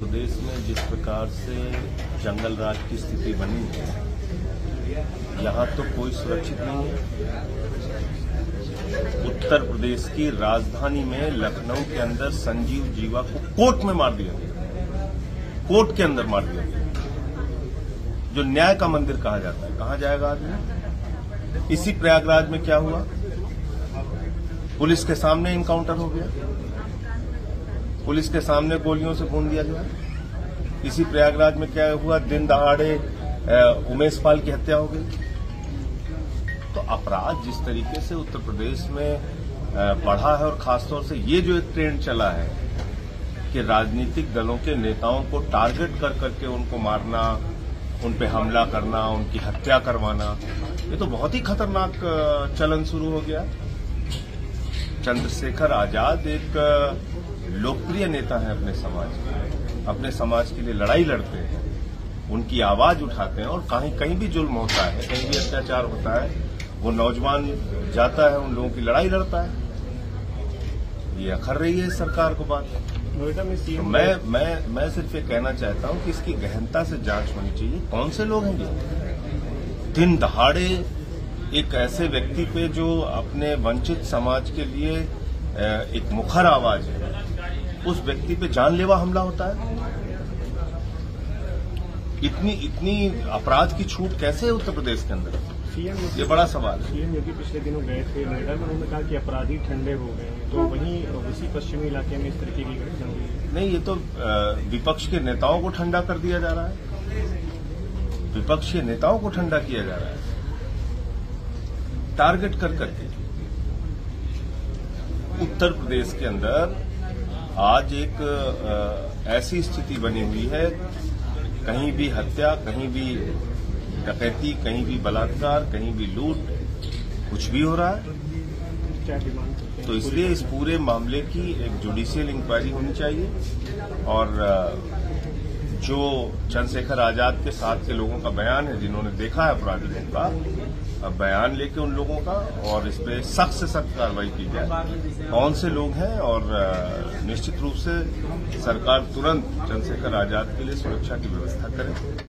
प्रदेश में जिस प्रकार से जंगल राज की स्थिति बनी है यहाँ तो कोई सुरक्षित नहीं है। उत्तर प्रदेश की राजधानी में लखनऊ के अंदर संजीव जीवा को कोर्ट में मार दिया गया। कोर्ट के अंदर मार दिया गया। जो न्याय का मंदिर कहा जाता है। कहा जाएगा आदमी? इसी प्रयागराज में क्या हुआ? पुलिस के सामने इनकाउंटर हो गया। पुलिस के सामने गोलियों से भून दिया गया। इसी प्रयागराज में क्या हुआ? दिन दहाड़े उमेश पाल की हत्या हो गई। तो अपराध जिस तरीके से उत्तर प्रदेश में बढ़ा है और खासतौर से ये जो एक ट्रेंड चला है कि राजनीतिक दलों के नेताओं को टारगेट कर करके उनको मारना, उन पे हमला करना, उनकी हत्या करवाना, ये तो बहुत ही खतरनाक चलन शुरू हो गया। चंद्रशेखर आज़ाद एक लोकप्रिय नेता हैं अपने समाज के अपने समाज के लिए लड़ाई लड़ते हैं उनकी आवाज़ उठाते हैं और कहीं कहीं भी जुल्म होता है कहीं भी अत्याचार होता है वो नौजवान जाता है उन लोगों की लड़ाई लड़ता है। ये अखर रही है सरकार को बात। नोएडा में सीएम तो मैं मैं मैं सिर्फ़ ये कहना चाहता हूँ कि इसकी गहनता से जाँच होनी चाहिए कौन से लोग हैं ये? दिन दहाड़े एक ऐसे व्यक्ति पे जो अपने वंचित समाज के लिए एक मुखर आवाज़ है। उस व्यक्ति पे जानलेवा हमला होता है? इतनी इतनी अपराध की छूट कैसे है उत्तर प्रदेश के अंदर? सीएम ये बड़ा सवाल है। सीएम योगी पिछले दिनों गए थे नोएडा में उन्होंने कहा कि अपराधी ठंडे हो गए तो वहीं उसी पश्चिमी इलाके में इस तरीके की घटना हुई। नहीं ये तो विपक्ष के नेताओं को ठंडा कर दिया जा रहा है। विपक्ष के नेताओं को ठंडा किया जा रहा है। टारगेट कर करके। उत्तर प्रदेश के अंदर आज एक ऐसी स्थिति बनी हुई है, कहीं भी हत्या, कहीं भी डकैती, कहीं भी बलात्कार, कहीं भी लूट, कुछ भी हो रहा है। तो इसलिए इस पूरे मामले की एक जुडिशियल इंक्वायरी होनी चाहिए और जो चंद्रशेखर आज़ाद के साथ के लोगों का बयान है, जिन्होंने देखा है अपराधियों का बयान लेके उन लोगों का और इस पर सख्त से सख्त कार्रवाई की जाए। कौन से लोग हैं और निश्चित रूप से सरकार तुरंत चंद्रशेखर आज़ाद के लिए सुरक्षा की व्यवस्था करे।